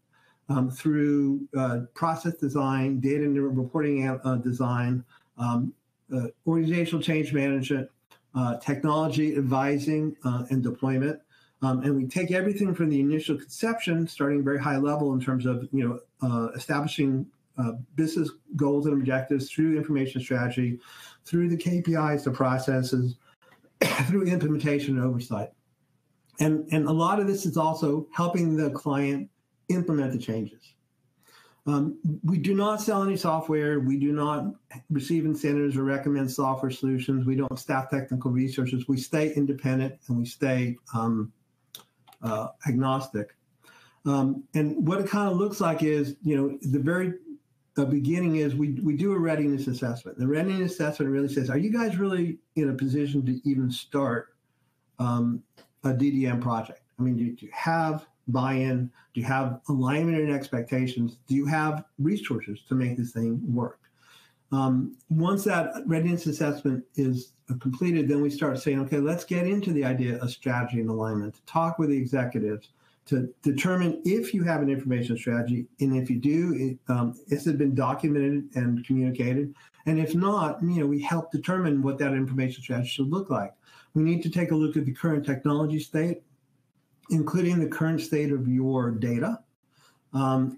um, through uh, process design, data and reporting uh, design, um, uh, organizational change management, uh, technology advising uh, and deployment. Um, and we take everything from the initial conception, starting very high level in terms of you know uh, establishing uh, business goals and objectives through information strategy, through the KPIs, the processes, through implementation and oversight. And, and a lot of this is also helping the client implement the changes. Um, we do not sell any software. We do not receive incentives or recommend software solutions. We don't staff technical resources. We stay independent and we stay um, uh, agnostic. Um, and what it kind of looks like is, you know, the very the beginning is we, we do a readiness assessment. The readiness assessment really says, are you guys really in a position to even start um, a DDM project? I mean, do, do you have buy-in? Do you have alignment and expectations? Do you have resources to make this thing work? Um, once that readiness assessment is completed, then we start saying, okay, let's get into the idea of strategy and alignment, talk with the executives, to determine if you have an information strategy, and if you do, it, um, has been documented and communicated? And if not, you know, we help determine what that information strategy should look like. We need to take a look at the current technology state including the current state of your data,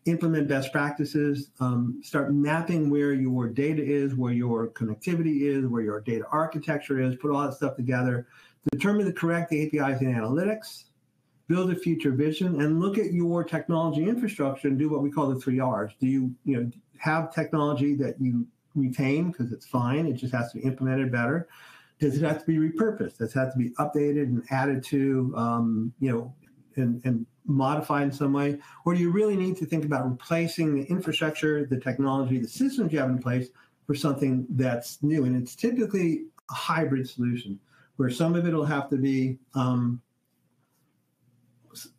implement best practices, um, start mapping where your data is, where your connectivity is, where your data architecture is, put all that stuff together, determine the correct APIs and analytics, build a future vision, and look at your technology infrastructure and do what we call the three R's. Do you, you know, have technology that you retain because it's fine, it just has to be implemented better? Does it have to be repurposed? Does it have to be updated and added to, um, you know, and, and modified in some way? Or do you really need to think about replacing the infrastructure, the technology, the systems you have in place for something that's new? And it's typically a hybrid solution where some of it will have to be um,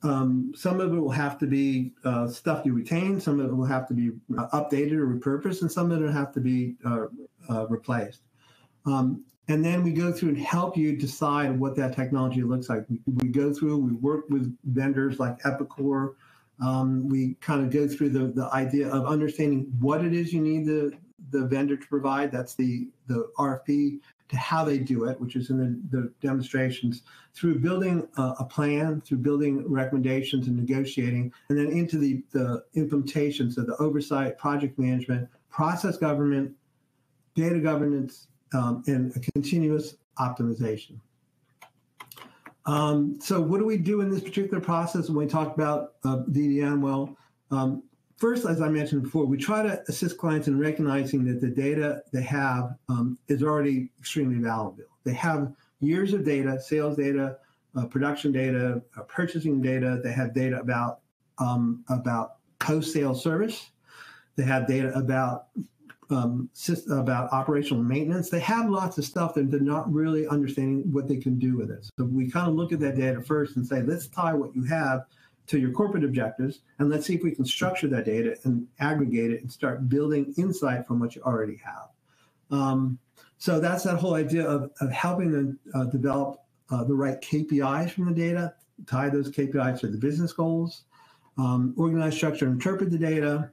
um, some of it will have to be uh, stuff you retain, some of it will have to be uh, updated or repurposed, and some of it will have to be uh, uh replaced. Um, and then we go through and help you decide what that technology looks like. We, go through, we work with vendors like Epicor. Um, we kind of go through the, the idea of understanding what it is you need the, the vendor to provide. That's the, the RFP to how they do it, which is in the, the demonstrations, through building a, a, plan, through building recommendations and negotiating, and then into the, the implementation, so the oversight, project management, process government, data governance, um, and a continuous optimization. Um, so what do we do in this particular process when we talk about uh, DDM? Well, um, first, as I mentioned before, we try to assist clients in recognizing that the data they have um, is already extremely valuable. They have years of data, sales data, uh, production data, uh, purchasing data. They have data about um, about post-sale service. They have data about um, about operational maintenance. They have lots of stuff that they're not really understanding what they can do with it. So we kind of look at that data first and say, let's tie what you have to your corporate objectives, and let's see if we can structure that data and aggregate it and start building insight from what you already have. Um, so that's that whole idea of, of helping them uh, develop uh, the right KPIs from the data, tie those KPIs to the business goals, um, organize, structure, interpret the data,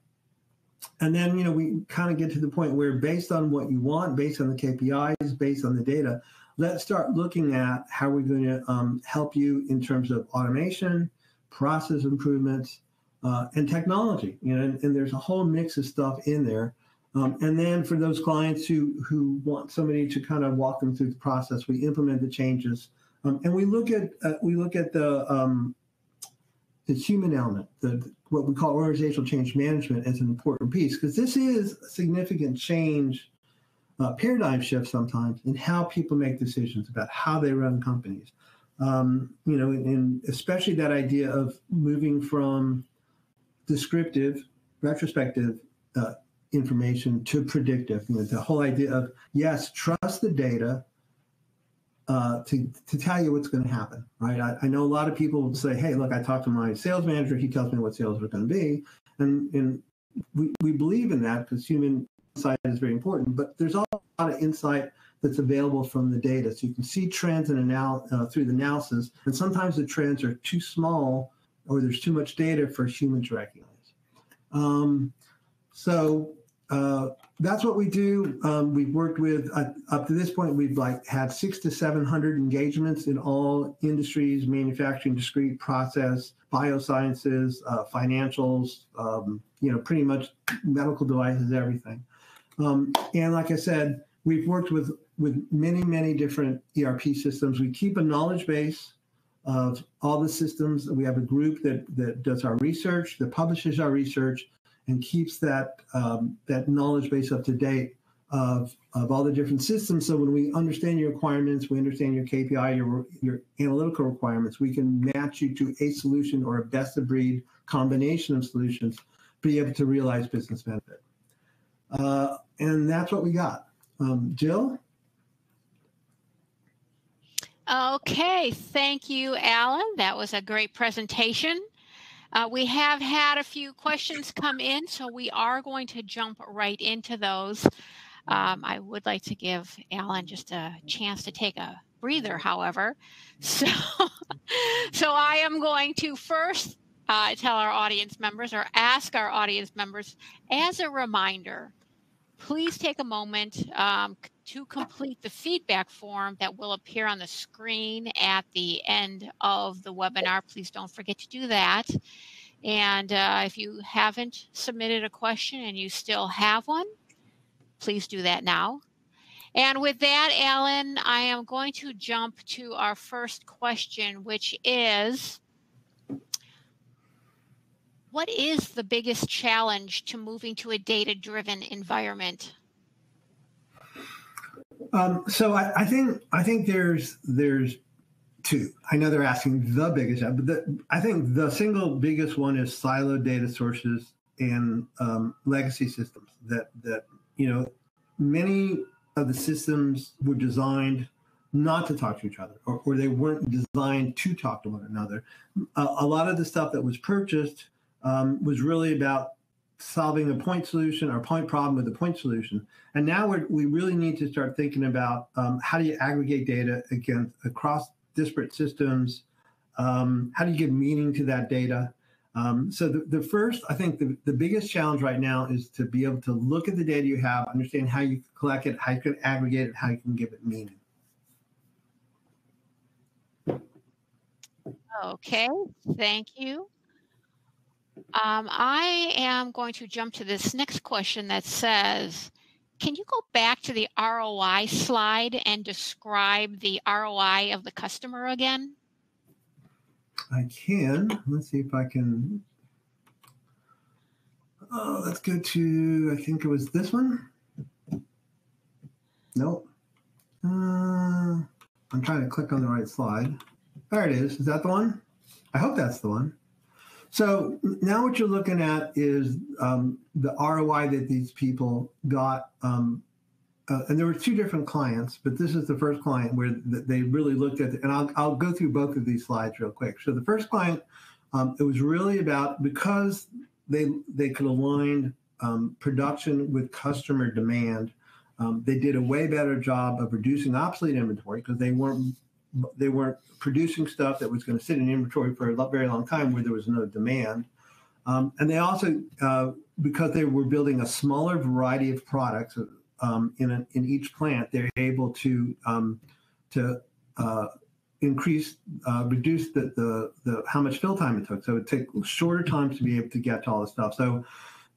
and then you know we kind of get to the point where based on what you want based on the kpis based on the data let's start looking at how we're going to um, help you in terms of automation process improvements uh, and technology you know and, and, there's a whole mix of stuff in there. Um, and then for those clients who who want somebody to kind of walk them through the process we implement the changes. Um, and we look at uh, we look at the um, the human element, the what we call organizational change management, as an important piece because this is a significant change, uh, paradigm shift sometimes in how people make decisions about how they run companies. Um, you know, and especially that idea of moving from descriptive, retrospective uh, information to predictive. You know, the whole idea of yes, trust the data, uh, to, to tell you what's going to happen, right? I, I, know a lot of people say, hey, look, I talked to my sales manager. He tells me what sales are going to be. And, and we, we believe in that because human insight is very important. But there's a lot of insight that's available from the data. So you can see trends and anal- uh, through the analysis. And sometimes the trends are too small or there's too much data for humans to recognize. Um, so uh, that's what we do. Um, we've worked with uh, up to this point. We've like had six to seven hundred engagements in all industries: manufacturing, discrete process, biosciences, uh, financials. Um, you know, pretty much medical devices, everything. Um, and like I said, we've worked with with many, many different ERP systems. We keep a knowledge base of all the systems. We have a group that that does our research, that publishes our research, and keeps that um, that knowledge base up to date of, of all the different systems. So when we understand your requirements, we understand your KPI, your, your analytical requirements, we can match you to a solution or a best of breed combination of solutions, be able to realize business benefit. Uh, and that's what we got. Um, Jill? Okay, thank you, Alan. That was a great presentation. Uh, we have had a few questions come in, so we are going to jump right into those. Um, I would like to give Alan just a chance to take a breather, however. So, so I am going to first uh, tell our audience members or ask our audience members as a reminder, please take a moment um, to complete the feedback form that will appear on the screen at the end of the webinar. Please don't forget to do that. And uh, if you haven't submitted a question and you still have one, please do that now. And with that, Alan, I am going to jump to our first question, which is What is the biggest challenge to moving to a data driven environment? Um, so I, I, think I think there's there's two. I know they're asking the biggest, but the, I think the single biggest one is siloed data sources and um, legacy systems that that you know, many of the systems were designed not to talk to each other, or, or they weren't designed to talk to one another. Uh, a lot of the stuff that was purchased um, was really about solving the point solution or point problem with the point solution. And now we we really need to start thinking about um, how do you aggregate data against across disparate systems? Um, how do you give meaning to that data? Um, so the, the first, I think the, the biggest challenge right now is to be able to look at the data you have, understand how you collect it, how you can aggregate it, how you can give it meaning. Okay, thank you. Um, I am going to jump to this next question that says, can you go back to the ROI slide and describe the ROI of the customer again? I can. Let's see if I can. Oh, let's go to, I think it was this one. Nope. Uh, I'm trying to click on the right slide. There it is. Is that the one? I hope that's the one. So now what you're looking at is um, the ROI that these people got. Um, uh, and there were two different clients, but this is the first client where they really looked at, and I'll, I'll go through both of these slides real quick. So the first client, um, it was really about because they they could align um, production with customer demand. Um, they did a way better job of reducing obsolete inventory because they weren't they weren't producing stuff that was going to sit in inventory for a very long time where there was no demand. Um, and they also, uh, because they were building a smaller variety of products um, in, a, in each plant, they're able to um, to uh, increase, uh, reduce the, the, the how much fill time it took. So it took shorter times to be able to get to all the stuff. So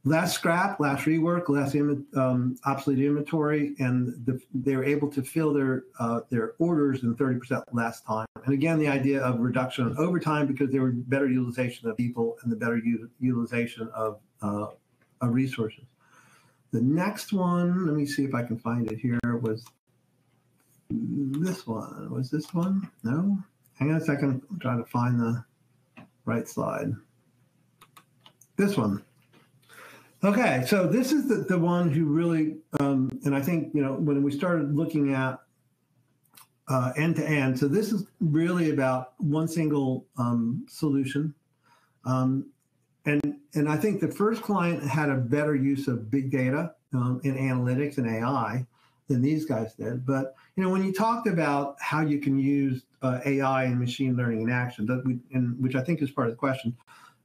less scrap, less rework, less um, obsolete inventory, and the, they're able to fill their uh, their orders in 30% less time. And again, the idea of reduction of overtime because there were better utilization of people and the better u- utilization of, uh, of resources. The next one, let me see if I can find it here, was this one. Was this one? No? Hang on a second. I'm trying to find the right slide. This one. Okay, so this is the, the one who really, um, and I think, you know, when we started looking at end to end, so this is really about one single um, solution. Um, and, and I think the first client had a better use of big data um, and analytics and AI than these guys did. But, you know, when you talked about how you can use uh, AI and machine learning in action, that we, and, which I think is part of the question,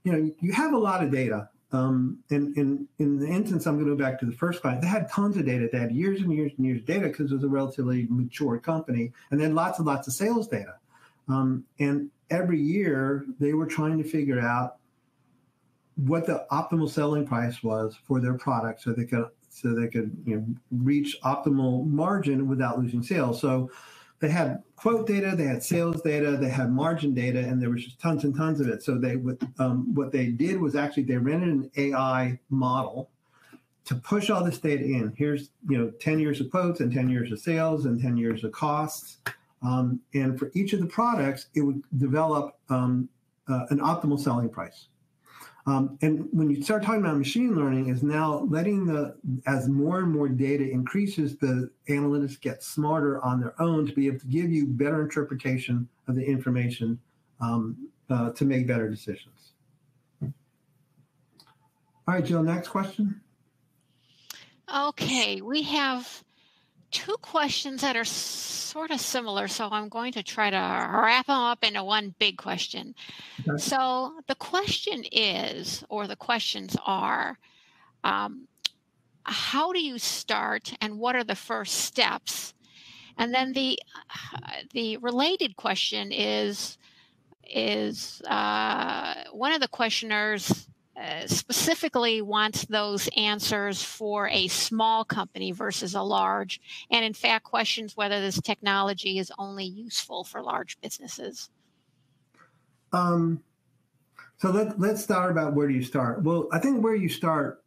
you know, you have a lot of data um, and, and in the instance, I'm going to go back to the first client. They had tons of data. They had years and years and years of data because it was a relatively mature company, and then lots and lots of sales data. Um, and every year, they were trying to figure out what the optimal selling price was for their product, so they could so they could you know, reach optimal margin without losing sales. So they had quote data, they had sales data, they had margin data, and there was just tons and tons of it. So they um, what they did was actually they rented an AI model to push all this data in. Here's you know 10 years of quotes and 10 years of sales and 10 years of costs. Um, and for each of the products, it would develop um, uh, an optimal selling price. Um, and when you start talking about machine learning, is now letting the as more and more data increases, the analytics get smarter on their own to be able to give you better interpretation of the information um, uh, to make better decisions. All right, Jill. Next question. Okay, we have two questions that are sort of similar, so I'm going to try to wrap them up into one big question. Okay. So the question is, or the questions are, um, how do you start and what are the first steps? And then the uh, the related question is is uh, one of the questioners uh, specifically wants those answers for a small company versus a large, and in fact questions whether this technology is only useful for large businesses. Um, so let, let's start about where do you start? Well, I think where you start,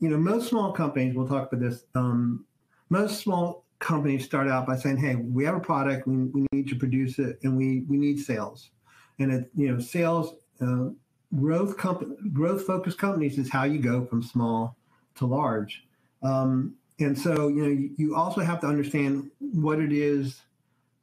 you know, most small companies, we'll talk about this, um, most small companies start out by saying, hey, we have a product, we, we need to produce it, and we, we need sales. And, it, you know, sales, uh, growth company, growth focused companies is how you go from small to large. Um, and so, you know, you, you also have to understand what it is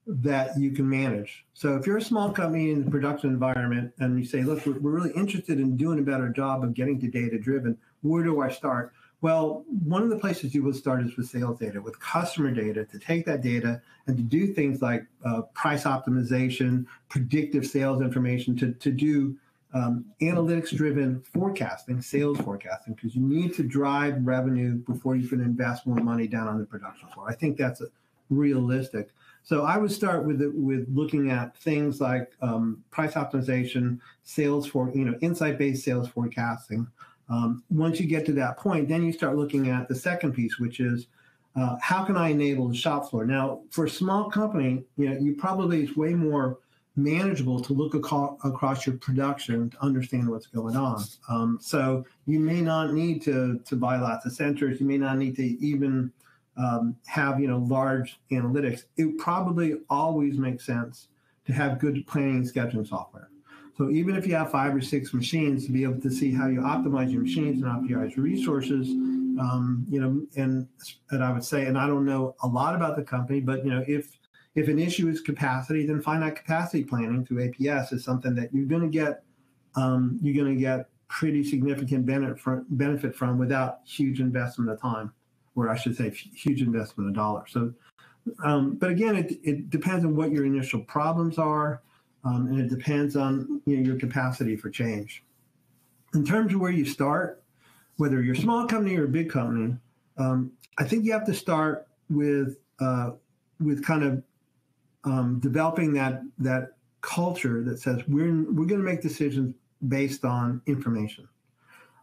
that you can manage. So if you're a small company in the production environment and you say, look, we're, we're really interested in doing a better job of getting to data driven, where do I start? Well, one of the places you will start is with sales data, with customer data, to take that data and to do things like uh, price optimization, predictive sales information, to, to do um, analytics driven forecasting, sales forecasting, because you need to drive revenue before you can invest more money down on the production floor. I think that's realistic. So I would start with with looking at things like um, price optimization, sales for you know insight based sales forecasting. Um, once you get to that point, then you start looking at the second piece, which is uh, how can I enable the shop floor? Now, for a small company, you know, you probably it's way more manageable to look aco- across your production to understand what's going on. Um, so you may not need to to buy lots of sensors. You may not need to even um, have you know large analytics. It probably always makes sense to have good planning and scheduling software. So even if you have five or six machines, to be able to see how you optimize your machines and optimize your resources, um, you know, and and I would say, and I don't know a lot about the company, but you know, if if an issue is capacity, then finite capacity planning through APS is something that you're going to get um, you're going to get pretty significant benefit from, benefit from without huge investment of time, or I should say, huge investment of dollars. So, um, but again, it, it depends on what your initial problems are, um, and it depends on you know, your capacity for change. In terms of where you start, whether you're a small company or a big company, um, I think you have to start with uh, with kind of um, developing that that culture that says we're we're going to make decisions based on information.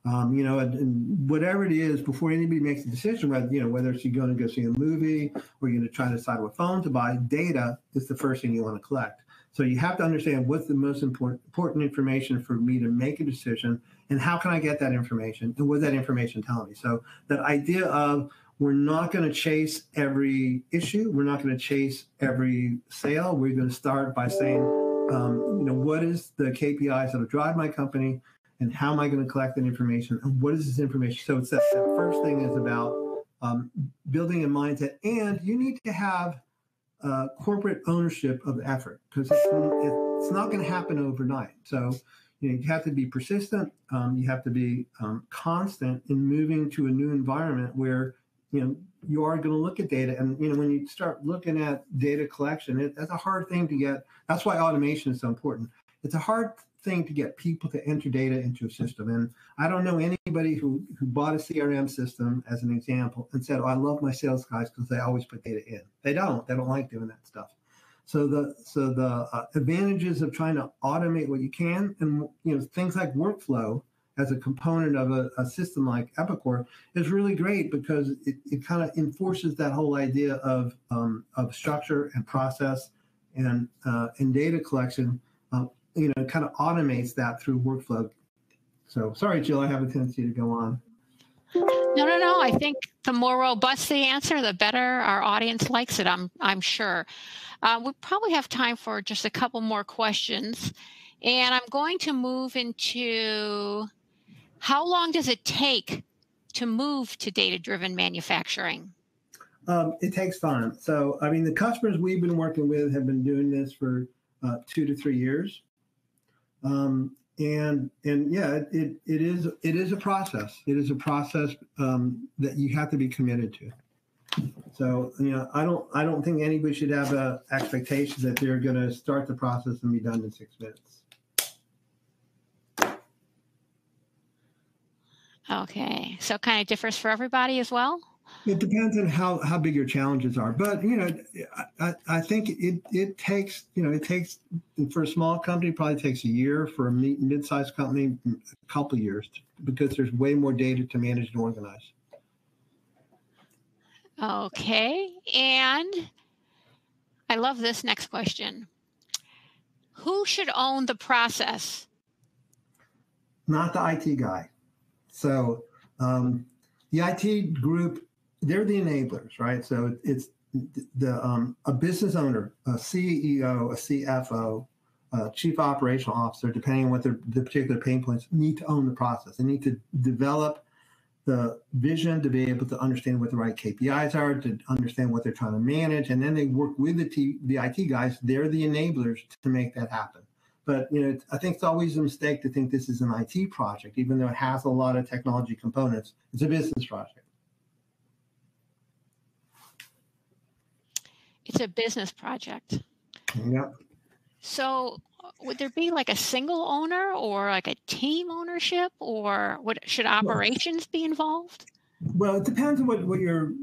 Um, you know, and, and, whatever it is, before anybody makes a decision, whether you know whether it's you're going to go see a movie or you're going to try to decide what phone to buy, data is the first thing you want to collect. So you have to understand what's the most important important information for me to make a decision, and how can I get that information, and what that information tell me. So that idea of we're not going to chase every issue. We're not going to chase every sale. We're going to start by saying, um, you know, what is the KPIs that will drive my company, and how am I going to collect that information, and what is this information? So it's that, that first thing is about um, building a mindset, and you need to have uh, corporate ownership of the effort because it's, it's, not going to happen overnight. So you, know, you have to be persistent. Um, you have to be um, constant in moving to a new environment where you know you are going to look at data. And you know when you start looking at data collection it, that's a hard thing to get. That's why automation is so important. It's a hard thing to get people to enter data into a system. And i don't know anybody who who bought a crm system as an example and said oh i love my sales guys because they always put data in. They don't. They don't like doing that stuff. So the so the uh, advantages of trying to automate what you can and you know things like workflow as a component of a, a system like Epicor is really great because it, it kind of enforces that whole idea of, um, of structure and process and, uh, and data collection, uh, you know, kind of automates that through workflow. So sorry, Jill, I have a tendency to go on. No, no, no. I think the more robust the answer, the better our audience likes it. I'm, I'm sure. Uh, we probably have time for just a couple more questions, and I'm going to move into how long does it take to move to data-driven manufacturing? Um, it takes time. So, I mean, the customers we've been working with have been doing this for uh, two to three years. Um, and and yeah, it, it, it is it is a process. It is a process um, that you have to be committed to. So you know, I don't I don't think anybody should have a expectation that they're going to start the process and be done in six minutes. Okay, so kind of differs for everybody as well. It depends on how, how big your challenges are, but you know, I, I think it it takes you know it takes for a small company probably takes a year for a mid-sized company a couple years because there's way more data to manage and organize. Okay, and I love this next question. Who should own the process? Not the IT guy. So um, the IT group they're the enablers, right? So it's the um, a business owner, a CEO, a CFO, a chief operational officer, depending on what their the particular pain points, need to own the process. They need to develop the vision to be able to understand what the right KPIs are, to understand what they're trying to manage, and then they work with the T, the IT guys. They're the enablers to make that happen. But you know, I think it's always a mistake to think this is an IT project, even though it has a lot of technology components. It's a business project. It's a business project. Yeah. So would there be like a single owner or like a team ownership or what should operations be involved? Well, it depends on what, what your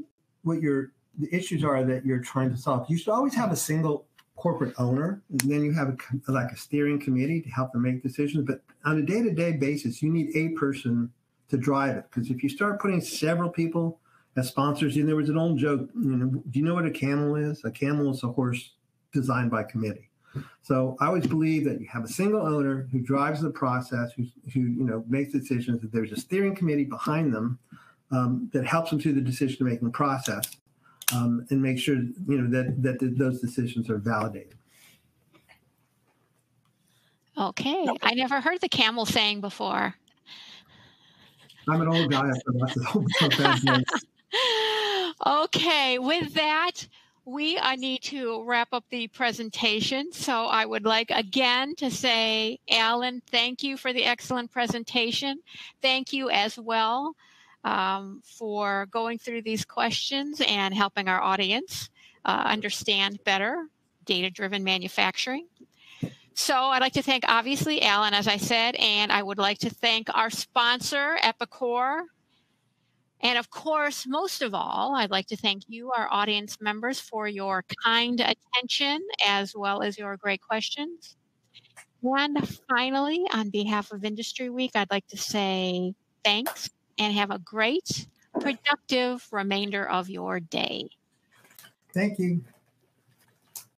what your the issues are that you're trying to solve. You should always have a single corporate owner, and then you have a, like a steering committee to help them make decisions. But on a day-to-day basis, you need a person to drive it because if you start putting several people as sponsors. And there was an old joke. You know, do you know what a camel is? A camel is a horse designed by committee. So I always believe that you have a single owner who drives the process, who, who you know makes decisions. That there's a steering committee behind them um, that helps them through the decision making process, um, and make sure you know that that the, those decisions are validated. Okay, I never heard the camel saying before. I'm an old guy. I forgot okay, with that, we need to wrap up the presentation. So I would like again to say, Alan, thank you for the excellent presentation. Thank you as well um, for going through these questions and helping our audience uh, understand better data-driven manufacturing. So I'd like to thank obviously Alan, as I said, and I would like to thank our sponsor, Epicor, and of course, most of all, I'd like to thank you, our audience members, for your kind attention as well as your great questions. And finally, on behalf of IndustryWeek, I'd like to say thanks and have a great, productive remainder of your day. Thank you.